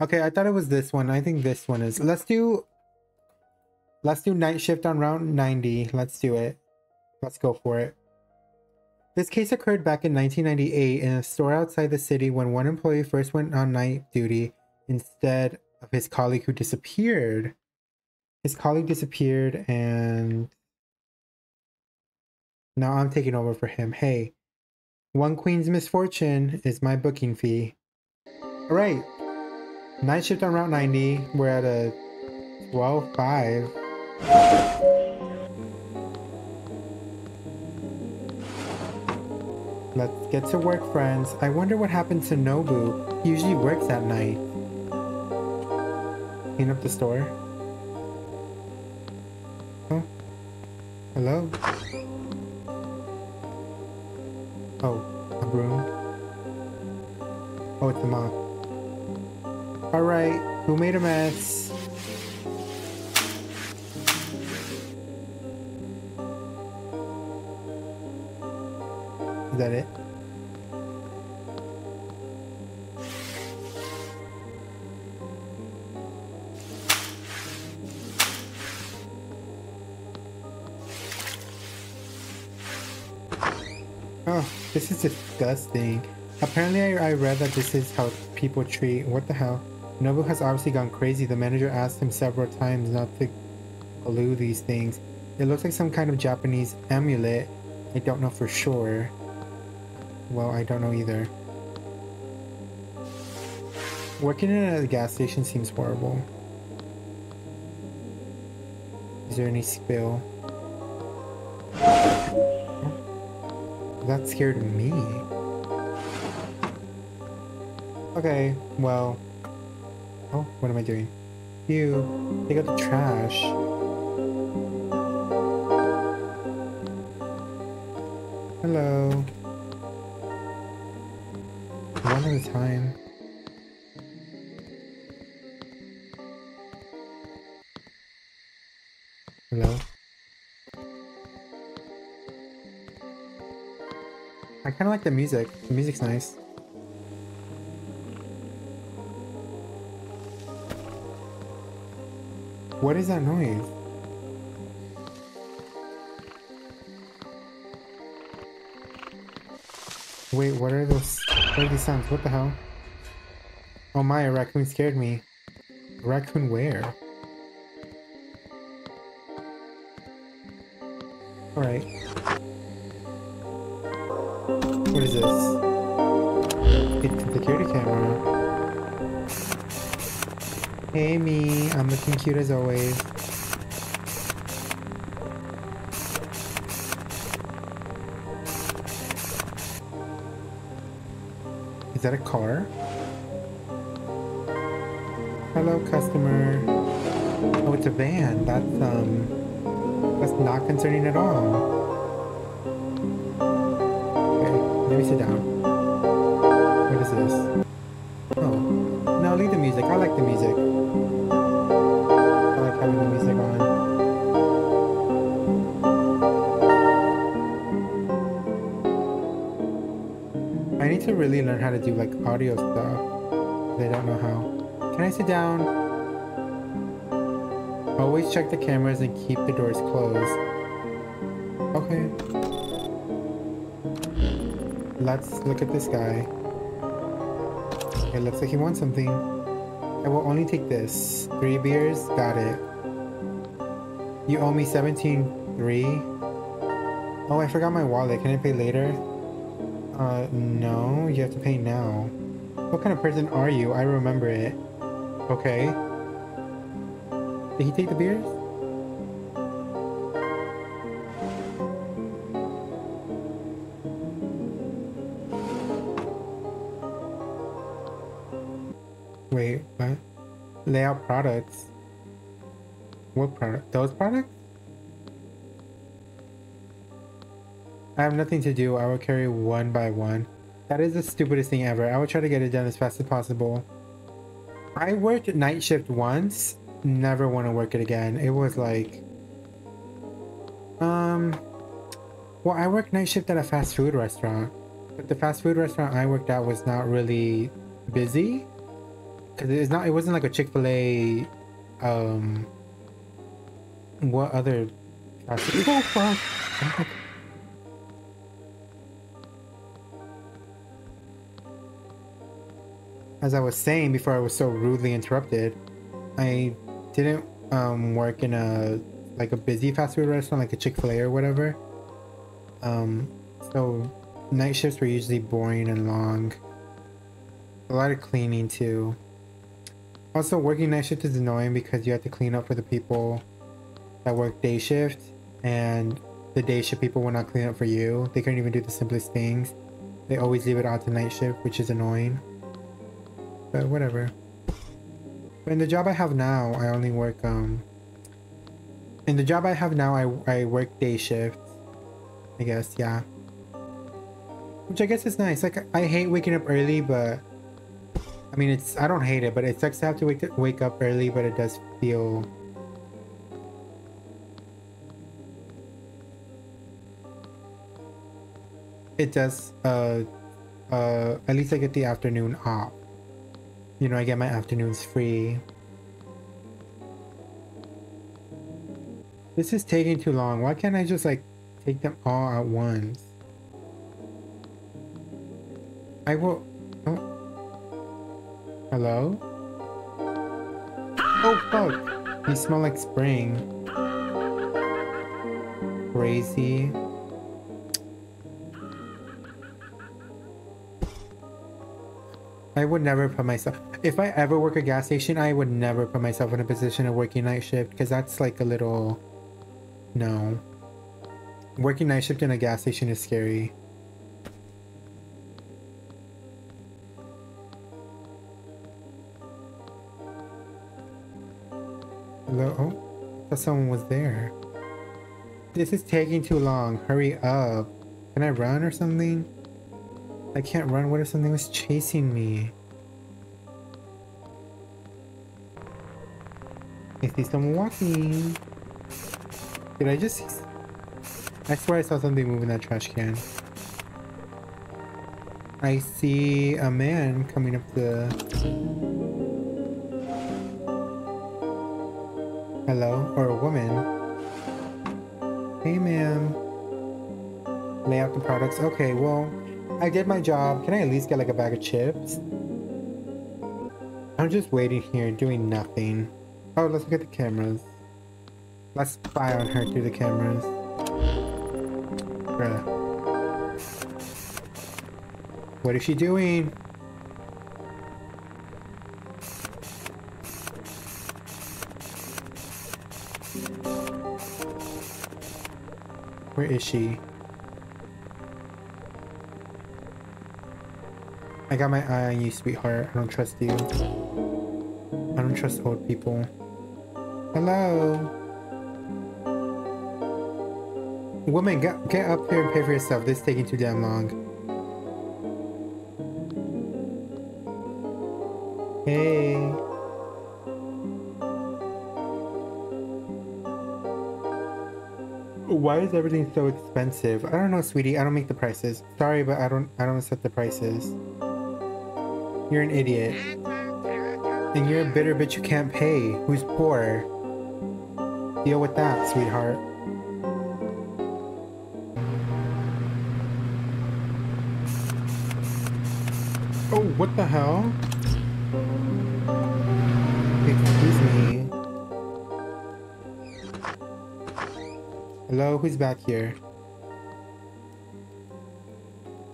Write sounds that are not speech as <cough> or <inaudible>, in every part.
Okay, I thought it was this one. I think this one is. Let's do... Let's do night shift on Route 90. Let's do it. Let's go for it. This case occurred back in 1998 in a store outside the city when one employee first went on night duty instead of his colleague who disappeared. His colleague disappeared and now I'm taking over for him. Hey, one queen's misfortune is my booking fee. All right, night shift on Route 90. We're at a 12.5. Let's get to work, friends. I wonder what happened to Nobu. He usually works at night. Clean up the store. Oh. Hello? Oh, a broom. Oh, it's a mop. Alright, who made a mess? Is that it? Oh, this is disgusting. Apparently I, I read that this is how people treat- what the hell? Nobu has obviously gone crazy. The manager asked him several times not to glue these things. It looks like some kind of Japanese amulet. I don't know for sure. Well, I don't know either. Working in a gas station seems horrible. Is there any spill? That scared me. Okay, well. Oh, what am I doing? You, take out the trash. Hello. One at a time. Hello? I kind of like the music. The music's nice. What is that noise? Wait, what are those? What are these sounds? What the hell? Oh my, a raccoon scared me. Raccoon where? Alright. What is this? It's a security camera. Hey me, I'm looking cute as always. Is that a car? Hello customer. Oh, it's a van. That's, um, that's not concerning at all. Okay, let me sit down. What is this? Oh. No, leave the music. I like the music. I having the music on. I need to really learn how to do like audio stuff. I don't know how. Can I sit down? Always check the cameras and keep the doors closed. Okay. Let's look at this guy. It looks like he wants something. I will only take this. Three beers? Got it. You owe me 17.3. Oh, I forgot my wallet. Can I pay later? Uh, no. You have to pay now. What kind of person are you? I remember it. Okay. Did he take the beers? Wait, what? Layout products. What product? Those products? I have nothing to do. I will carry one by one. That is the stupidest thing ever. I will try to get it done as fast as possible. I worked night shift once. Never want to work it again. It was like... Um... Well, I worked night shift at a fast food restaurant. But the fast food restaurant I worked at was not really busy because it's not. It wasn't like a Chick Fil A. Um. What other? food- Oh fuck! As I was saying before, I was so rudely interrupted. I didn't um, work in a like a busy fast food restaurant, like a Chick Fil A or whatever. Um, so night shifts were usually boring and long. A lot of cleaning too. Also, working night shift is annoying because you have to clean up for the people that work day shift, and the day shift people will not clean up for you. They couldn't even do the simplest things. They always leave it out to night shift, which is annoying. But whatever. But in the job I have now, I only work um. In the job I have now, I I work day shift. I guess yeah. Which I guess is nice. Like I hate waking up early, but I mean it's I don't hate it, but it sucks to have to wake wake up early. But it does feel it does uh uh at least I get the afternoon off. You know, I get my afternoons free. This is taking too long. Why can't I just like take them all at once? I will. Oh. Hello? Oh fuck! You smell like spring. Crazy. I would never put myself. If I ever work a gas station, I would never put myself in a position of working night shift because that's like a little. No. Working night shift in a gas station is scary. Hello? Oh, I thought someone was there. This is taking too long. Hurry up. Can I run or something? I can't run. What if something was chasing me? I see someone walking. Did I just... I swear I saw something move in that trash can. I see a man coming up the... Hello? Or a woman. Hey ma'am. Lay out the products. Okay, well, I did my job. Can I at least get like a bag of chips? I'm just waiting here doing nothing. Oh, let's look at the cameras. Let's spy on her through the cameras. Bruh. What is she doing? Where is she? I got my eye on you, sweetheart. I don't trust you. I don't trust old people. Hello? Woman, get, get up here and pay for yourself. This is taking too damn long. Hey. Why is everything so expensive? I don't know, sweetie. I don't make the prices. Sorry, but I don't I don't set the prices. You're an idiot. And you're a bitter bitch who can't pay, who's poor. Deal with that, sweetheart. Oh, what the hell? Excuse me. Hello, who's back here?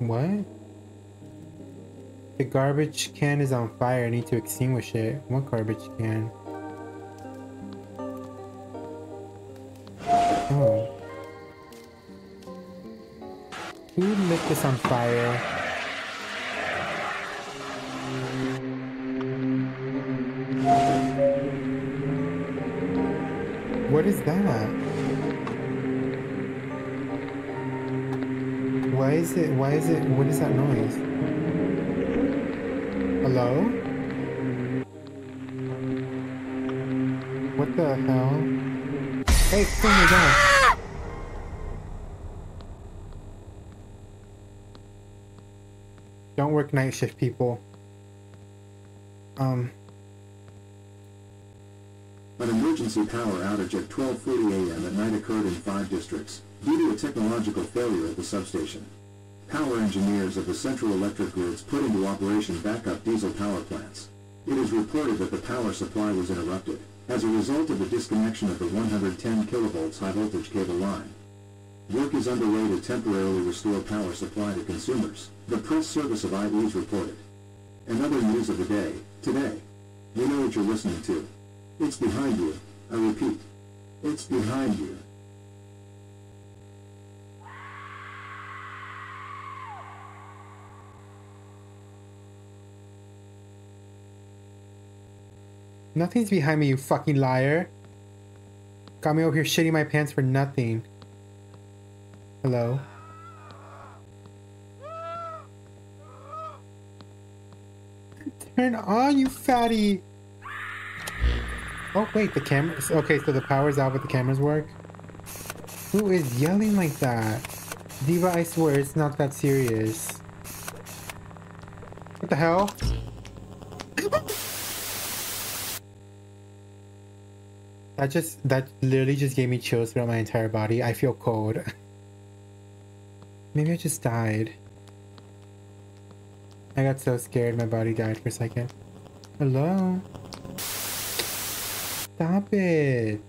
What? The garbage can is on fire. I need to extinguish it. What garbage can? Oh. Who lit this on fire? What is that? Why is it, why is it, what is that noise? Hello? What the hell? Hey, oh my god! Don't work night shift, people. Um, An emergency power outage at 12.40 a.m. at night occurred in five districts, due to a technological failure at the substation. Power engineers of the Central Electric Grids put into operation backup diesel power plants. It is reported that the power supply was interrupted, as a result of the disconnection of the 110 kilovolts high voltage cable line. Work is underway to temporarily restore power supply to consumers, the press service of IE's reported. And other news of the day, today. You know what you're listening to. It's behind you. I repeat. It's behind you. Nothing's behind me, you fucking liar. Got me over here shitting my pants for nothing. Hello? Turn on, you fatty! Oh, wait, the cameras. Okay, so the power's out, but the cameras work? Who is yelling like that? Diva, I swear, it's not that serious. What the hell? That just, that literally just gave me chills throughout my entire body. I feel cold. <laughs> Maybe I just died. I got so scared my body died for a second. Hello? Stop it!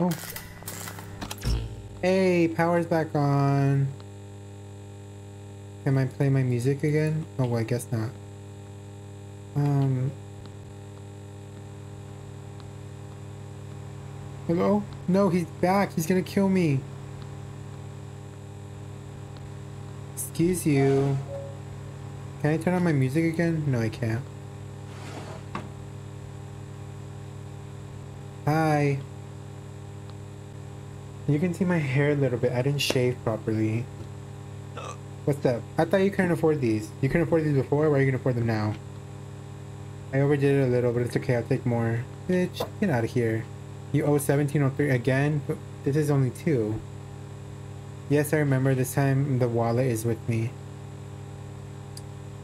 Oh. Hey, power's back on. Can I play my music again? Oh, well, I guess not. Um. Hello? No, he's back. He's gonna kill me. Excuse you. Can I turn on my music again? No, I can't. Hi. You can see my hair a little bit. I didn't shave properly. What's up? I thought you couldn't afford these. You couldn't afford these before? Why are you gonna afford them now? I overdid it a little, but it's okay. I'll take more. Bitch, get out of here. You owe 1703 again? But this is only two. Yes, I remember. This time the wallet is with me.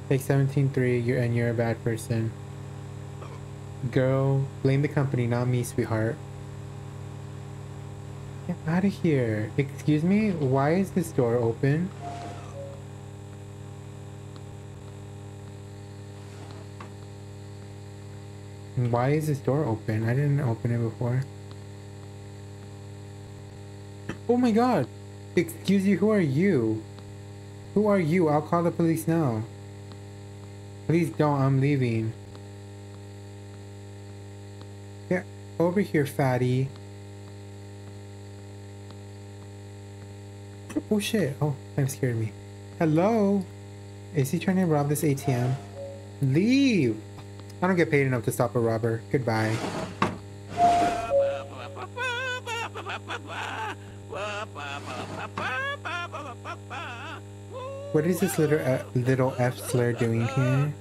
Take 17.3 you're, and you're a bad person. Girl, blame the company, not me, sweetheart. Get out of here. Excuse me? Why is this door open? Why is this door open? I didn't open it before. Oh my god! Excuse you, who are you? Who are you? I'll call the police now. Please don't, I'm leaving. Get over here, fatty. Oh shit. Oh, that scared me. Hello? Is he trying to rob this ATM? Leave! I don't get paid enough to stop a robber. Goodbye. What is this little uh, little F slur doing here?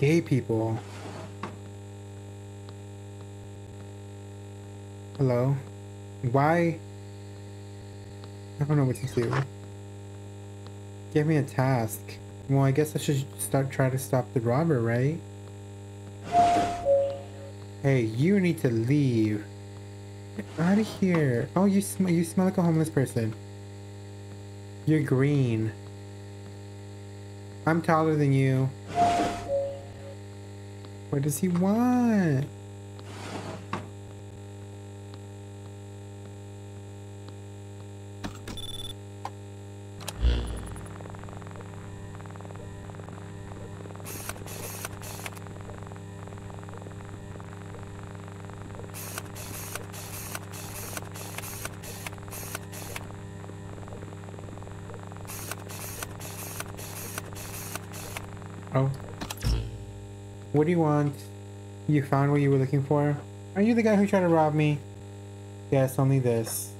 Gay people. Hello? Why? I don't know what to do. Give me a task. Well, I guess I should start try to stop the robber, right? Hey, you need to leave. Get out of here. Oh, you sm you smell like a homeless person. You're green. I'm taller than you. What does he want? What do you want? You found what you were looking for? Are you the guy who tried to rob me? Yes, only this.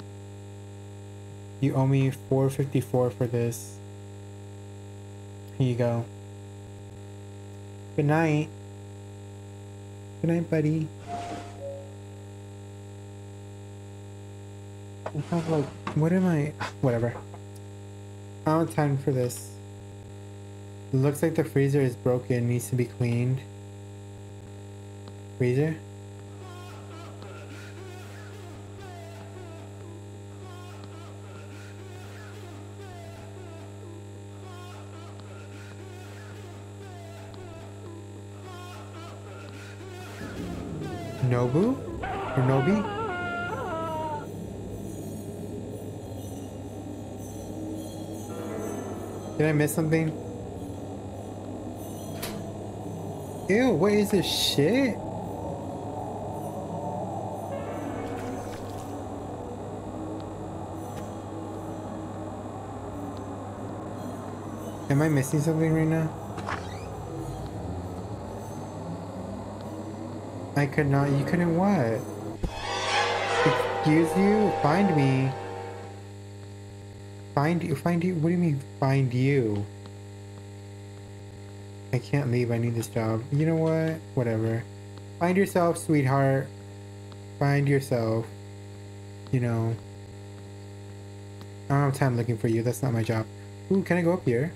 You owe me 454 for this. Here you go. Good night. Good night, buddy. I have like, what am I? Whatever. I don't have time for this. Looks like the freezer is broken, needs to be cleaned. Nobu? Or Nobi? Did I miss something? Ew, what is this shit? Am I missing something right now? I could not, you couldn't what? Excuse you? Find me. Find you, find you, what do you mean find you? I can't leave, I need this job. You know what? Whatever. Find yourself, sweetheart. Find yourself. You know. I don't have time looking for you, that's not my job. Ooh, can I go up here?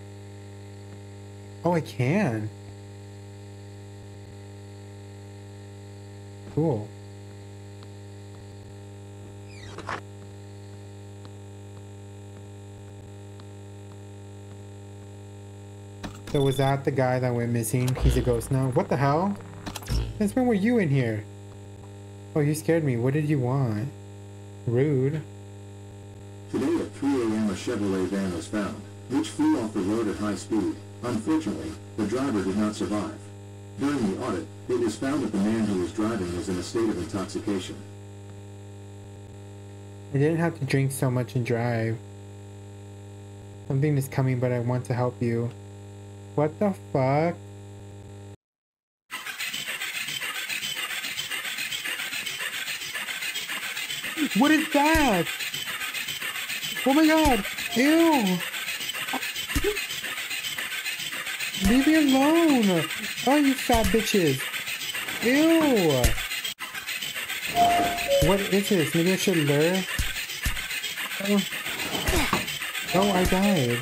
Oh, I can. Cool. So was that the guy that went missing? He's a ghost now. What the hell? Since when were you in here? Oh, you scared me. What did you want? Rude. Today at 3 a.m. a Chevrolet van was found, which flew off the road at high speed. Unfortunately, the driver did not survive. During the audit, it was found that the man who was driving was in a state of intoxication. I didn't have to drink so much and drive. Something is coming, but I want to help you. What the fuck? What is that? Oh my god! Ew! Leave me alone! Oh, you fat bitches! Ew! What is this? Maybe I should lure? Oh, oh I died.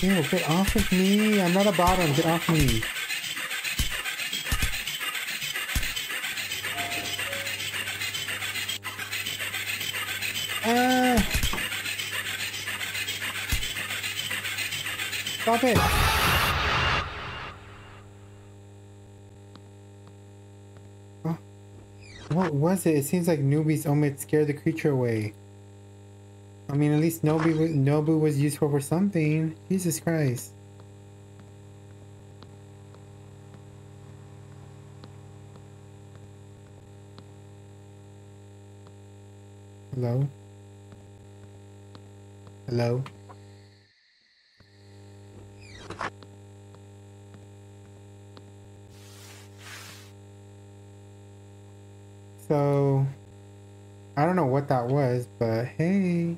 Ew, get off of me! I'm not a bottom, get off me! Ah! Stop it! What was it? It seems like Nobi's omet scared the creature away. I mean, at least Nobu, Nobu was useful for something. Jesus Christ. Hello? Hello? So, I don't know what that was, but hey.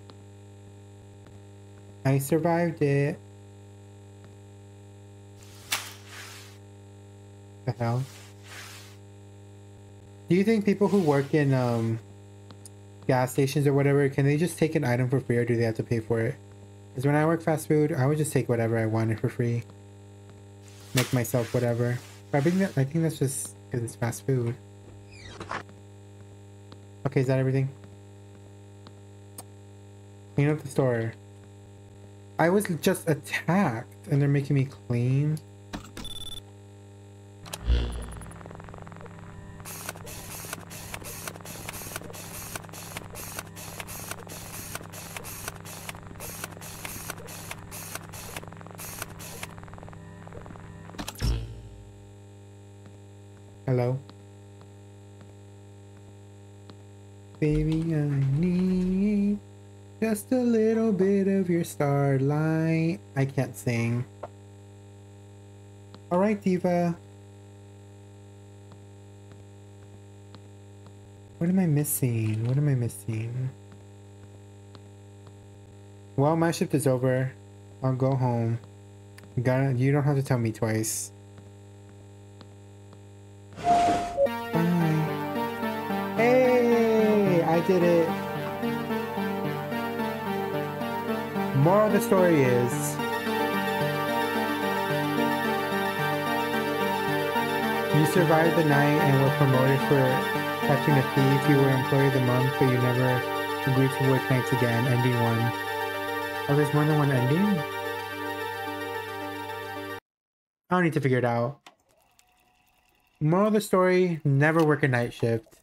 I survived it. The hell? Do you think people who work in um, gas stations or whatever, can they just take an item for free or do they have to pay for it? Because when I work fast food, I would just take whatever I wanted for free. Make myself whatever. I think that I think that's just because it's fast food. Okay, is that everything? Clean up the store. I was just attacked and they're making me clean. Hello? Baby, I need just a little bit of your starlight. I can't sing. Alright, Diva. What am I missing? What am I missing? Well, my shift is over. I'll go home. You gotta, you don't have to tell me twice. I did it. Moral of the story is you survived the night and were promoted for catching a thief. You were employee of the month, but you never agreed to work nights again. Ending one. Oh, there's more than one ending? I don't need to figure it out. Moral of the story, never work a night shift.